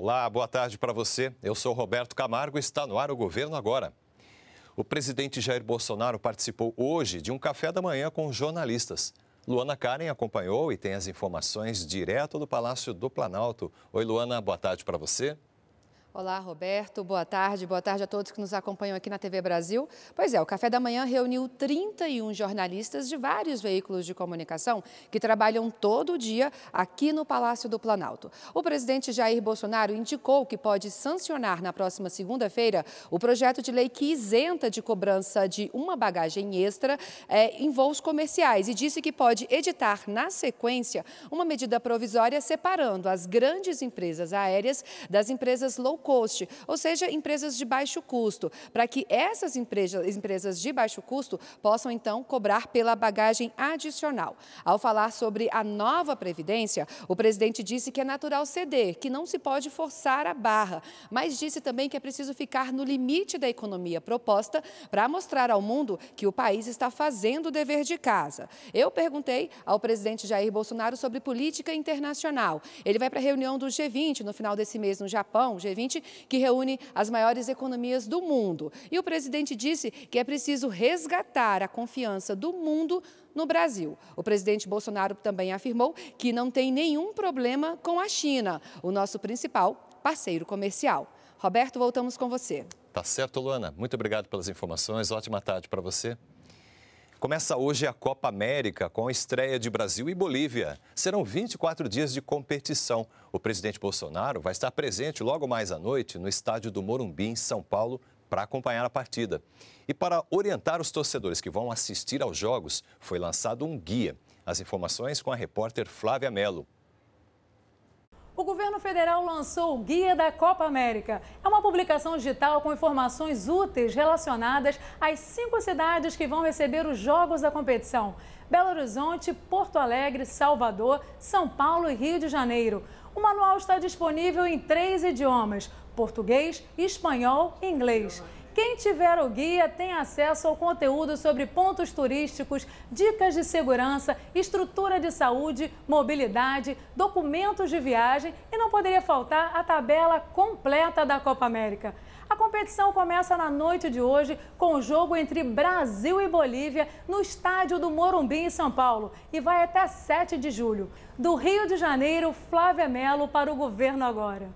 Olá, boa tarde para você. Eu sou Roberto Camargo e está no ar o Governo Agora. O presidente Jair Bolsonaro participou hoje de um café da manhã com jornalistas. Luana Karen acompanhou e tem as informações direto do Palácio do Planalto. Oi, Luana, boa tarde para você. Olá, Roberto. Boa tarde. Boa tarde a todos que nos acompanham aqui na TV Brasil. Pois é, o Café da Manhã reuniu 31 jornalistas de vários veículos de comunicação que trabalham todo dia aqui no Palácio do Planalto. O presidente Jair Bolsonaro indicou que pode sancionar na próxima segunda-feira o projeto de lei que isenta de cobrança de uma bagagem extra é, em voos comerciais e disse que pode editar, na sequência, uma medida provisória separando as grandes empresas aéreas das empresas low cost, ou seja, empresas de baixo custo, para que essas empresas, empresas de baixo custo possam então cobrar pela bagagem adicional. Ao falar sobre a nova previdência, o presidente disse que é natural ceder, que não se pode forçar a barra, mas disse também que é preciso ficar no limite da economia proposta para mostrar ao mundo que o país está fazendo o dever de casa. Eu perguntei ao presidente Jair Bolsonaro sobre política internacional. Ele vai para a reunião do G20 no final desse mês no Japão, G20 que reúne as maiores economias do mundo. E o presidente disse que é preciso resgatar a confiança do mundo no Brasil. O presidente Bolsonaro também afirmou que não tem nenhum problema com a China, o nosso principal parceiro comercial. Roberto, voltamos com você. Tá certo, Luana. Muito obrigado pelas informações. Ótima tarde para você. Começa hoje a Copa América com a estreia de Brasil e Bolívia. Serão 24 dias de competição. O presidente Bolsonaro vai estar presente logo mais à noite no estádio do Morumbi, em São Paulo, para acompanhar a partida. E para orientar os torcedores que vão assistir aos jogos, foi lançado um guia. As informações com a repórter Flávia Mello governo federal lançou o Guia da Copa América. É uma publicação digital com informações úteis relacionadas às cinco cidades que vão receber os jogos da competição: Belo Horizonte, Porto Alegre, Salvador, São Paulo e Rio de Janeiro. O manual está disponível em três idiomas: português, espanhol e inglês. Quem tiver o guia tem acesso ao conteúdo sobre pontos turísticos, dicas de segurança, estrutura de saúde, mobilidade, documentos de viagem e não poderia faltar a tabela completa da Copa América. A competição começa na noite de hoje com o jogo entre Brasil e Bolívia no estádio do Morumbi, em São Paulo, e vai até 7 de julho. Do Rio de Janeiro, Flávia Melo para o Governo Agora.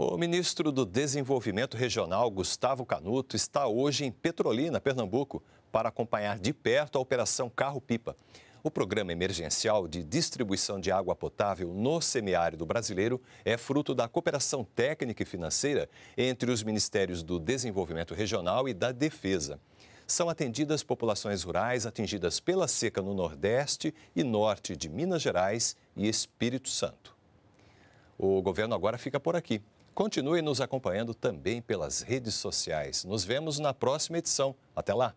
O ministro do Desenvolvimento Regional, Gustavo Canuto, está hoje em Petrolina, Pernambuco, para acompanhar de perto a Operação Carro-Pipa. O programa emergencial de distribuição de água potável no semiárido brasileiro é fruto da cooperação técnica e financeira entre os Ministérios do Desenvolvimento Regional e da Defesa. São atendidas populações rurais atingidas pela seca no Nordeste e Norte de Minas Gerais e Espírito Santo. O governo agora fica por aqui. Continue nos acompanhando também pelas redes sociais. Nos vemos na próxima edição. Até lá!